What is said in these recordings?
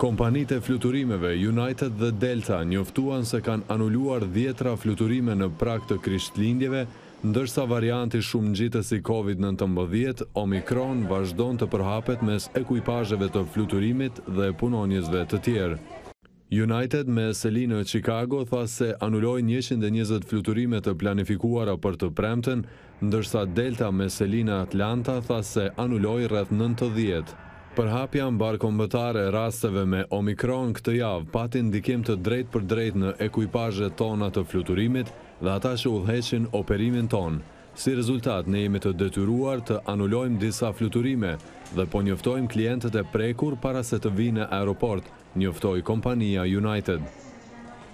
Kompanitë e fluturimeve United dhe Delta njoftuan se kanë anuluar dhjetëra fluturime në prag të Krishtlindjeve, ndërsa varianti shumë ngjitës i Covid nëntëmbëdhjetë, Omicron, vazhdon të përhapet mes ekuipazheve të fluturimit dhe punonjësve të tjerë. United me seli në Chicago tha se anuloi njëqind e njëzet fluturime të planifikuara për të premten, ndërsa Delta me seli në Atlanta tha se anuloi rreth nëntëdhjetë. Përhapja mbarëkombëtare e rasteve me Omicron këtë javë pati ndikim të drejtpërdrejtë në ekuipazhet tona të fluturimit dhe ata që udhëheqin operimin tonë. Si rezultat, ne jemi të detyruar të anulojmë disa fluturime dhe po njoftojmë klientët e prekur para se të vijnë në aeroport, njoftoi kompania United.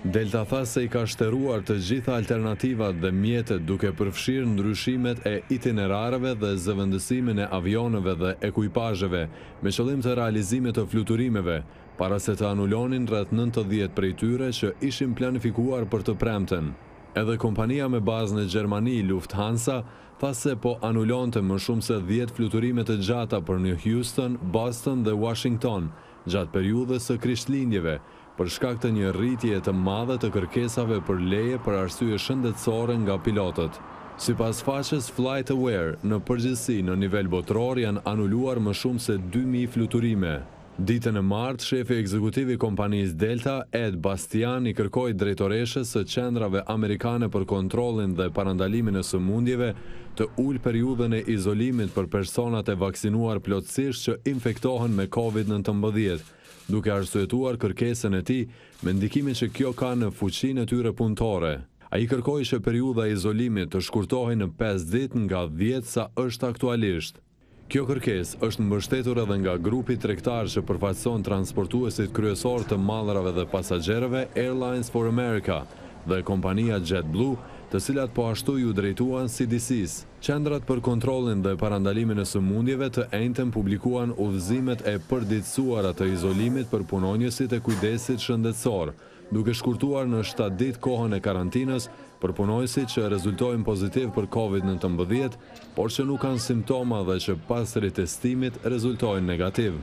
Delta tha se i ka shteruar të gjitha alternativat dhe mjetet duke përfshirë ndryshimet e itinerarëve dhe zëvendësimin e avionëve dhe ekuipazheve me qëllim të realizimit të fluturimeve, para se të anulonin rreth nëntëdhjetë prej tyre që ishin planifikuar për të premten. Edhe kompania me bazë në Gjermani, Lufthansa, tha se po anulonte më shumë se dhjetë fluturime të gjata për në Houston, Boston dhe Uashington, Gjatë periudhës së Krishtlindjeve, për shkak të një rritjeje të madhe të kërkesave për leje për arsye shëndetësore nga pilotët, sipas faqes FlightAware, në përgjithësi në nivel botëror janë anuluar më shumë se dy mijë fluturime. Ditën e martë, shefi ekzekutiv i kompanisë Delta, Ed Bastian i kërkoi drejtoreshës së Qendrave Amerikane për Kontrollin dhe Parandalimin e Sëmundjeve Të ulë periudhën e izolimit për personat e vaksinuar plotësisht që infektohen me Covid nëntëmbëdhjetë, duke arsyetuar kërkesën e tij me ndikimin që kjo ka në fuqinë e tyre punëtore. Ai kërkoi që periudha e izolimit të shkurtohej në pesë ditë nga dhjetë sa është aktualisht. Kjo kërkesë është mbështetur edhe nga grupi tregtar që përfaqëson transportuesit kryesorë të mallrave dhe pasagjerëve Airlines for America dhe kompania JetBlue, të cilat po ashtu iu drejtuan CDC-së. Qendrat për Kontrollin dhe Parandalimin e Sëmundjeve të enjten publikuan udhëzimet e përditësuara të izolimit për punonjësit e kujdesit shëndetësor, duke shkurtuar në shtatë ditë kohën e karantinës për punonjësit që rezultojnë pozitivë për Covid nëntëmbëdhjetë, por që nuk kanë simptoma dhe që pas ritestimit rezultojnë negativë.